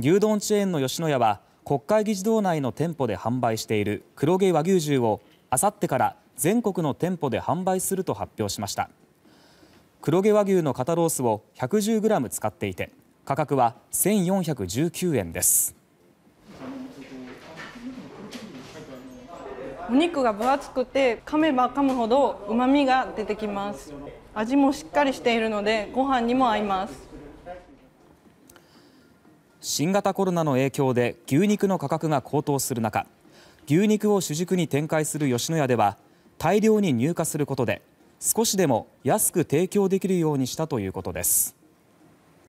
牛丼チェーンの吉野家は国会議事堂内の店舗で販売している黒毛和牛重をあさってから全国の店舗で販売すると発表しました。黒毛和牛の肩ロースを 110g 使っていて価格は1419円です。お肉が分厚くて噛めば噛むほど旨味が出てきます。味もしっかりしているのでご飯にも合います。新型コロナの影響で牛肉の価格が高騰する中牛肉を主軸に展開する吉野家では大量に入荷することで少しでも安く提供できるようにしたということです。